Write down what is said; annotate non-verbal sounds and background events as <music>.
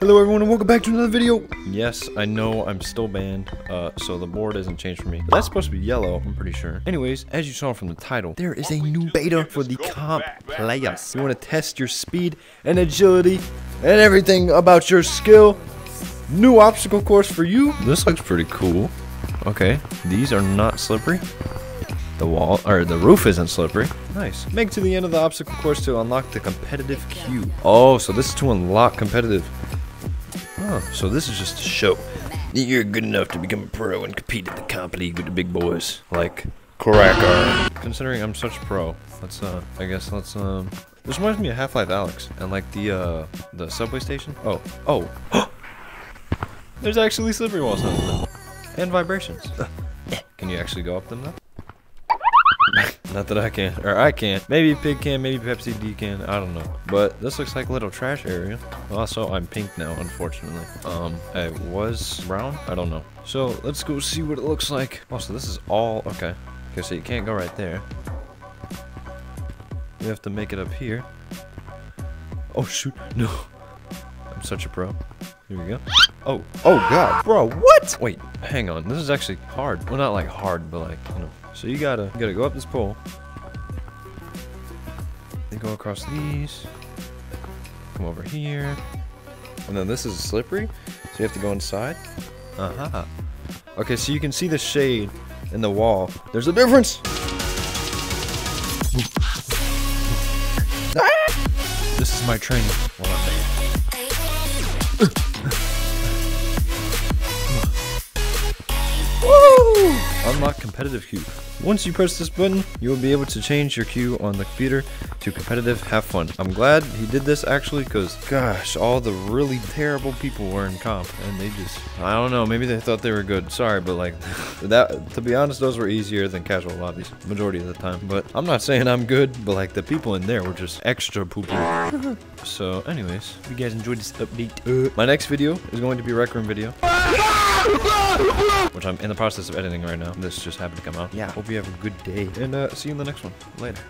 Hello everyone and welcome back to another video. Yes, I know I'm still banned, uh, so the board hasn't changed for me. But that's supposed to be yellow, I'm pretty sure. Anyways, as you saw from the title, there is a new beta for the comp players. You want to test your speed and agility and everything about your skill. New obstacle course for you. This looks pretty cool. Okay, these are not slippery. The wall, or the roof isn't slippery. Nice. Make it to the end of the obstacle course to unlock the competitive queue. Oh, so this is to unlock competitive. Oh, so this is just a show you're good enough to become a pro and compete at the comp league with the big boys. Like, Cracker. Considering I'm such a pro, let's, uh, I guess let's, um, this reminds me of Half-Life Alyx and like the, uh, the subway station. Oh, oh. <gasps> There's actually slippery walls. And vibrations. <laughs> Can you actually go up them though? Not that I can, or I can't. Maybe Pig can, maybe Pepsi D can, I don't know. But this looks like a little trash area. Also, I'm pink now, unfortunately. Um, I was brown? I don't know. So, let's go see what it looks like. Oh, so this is all, okay. Okay, so you can't go right there. You have to make it up here. Oh, shoot, no. <laughs> I'm such a pro. Here we go. Oh, oh god. Bro, what? Wait, hang on. This is actually hard. Well, not like hard, but like, you know. So you gotta, you gotta go up this pole. Then go across these. Come over here. And then this is slippery, so you have to go inside. Uh-huh. Okay, so you can see the shade in the wall. There's a difference! This is my training. Unlock competitive queue. Once you press this button, you will be able to change your queue on the computer to competitive have fun. I'm glad he did this actually because gosh, all the really terrible people were in comp and they just I don't know, maybe they thought they were good. Sorry, but like <laughs> that to be honest, those were easier than casual lobbies majority of the time. But I'm not saying I'm good, but like the people in there were just extra poo poo. <laughs> so anyways, if you guys enjoyed this update, uh, my next video is going to be Rec Room video <laughs> which I'm in the process of editing right now. This just happened to come out. Yeah, hope you have a good day, and uh, see you in the next one. Later.